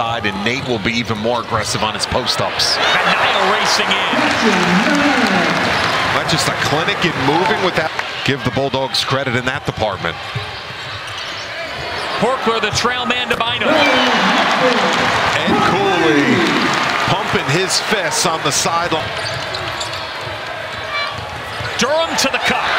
side, and Nate will be even more aggressive on his post-ups. Minaya racing in. Not just a clinic in moving with that. Give the Bulldogs credit in that department. Horchler, the trail man to Bynum. Ed Cooley pumping his fists on the sideline. Durham to the cup.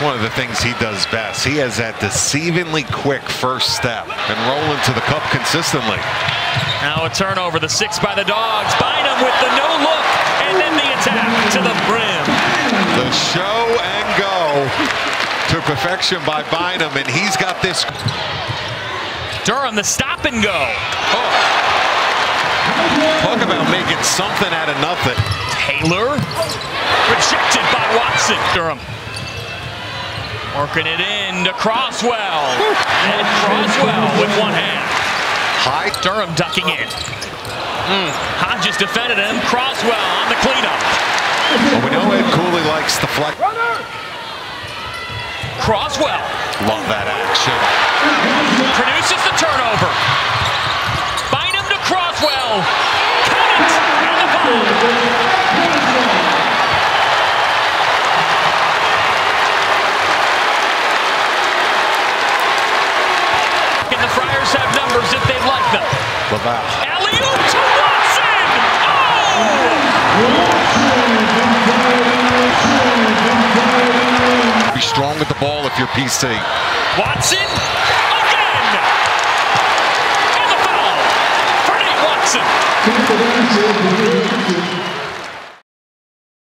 It's one of the things he does best. He has that deceivingly quick first step and rolling to the cup consistently. Now a turnover, the six by the Dogs. Bynum with the no look, and then the attack to the brim. The show and go to perfection by Bynum, and he's got this. Durham, the stop and go. Oh. Talk about making something out of nothing. Taylor, rejected by Watson. Durham. Working it in to Croswell. And Croswell with one hand. High. Durham ducking in. Mm. Hodges defended him. Croswell on the cleanup. Well, we know Ed Cooley likes the flex. Croswell. Love that action. Produces the turnover. Bynum to Croswell. Count it. And the foul. And the Friars have numbers if they'd like them. To Watson! Oh! Be strong with the ball if you're PC. Watson again! And the foul Watson.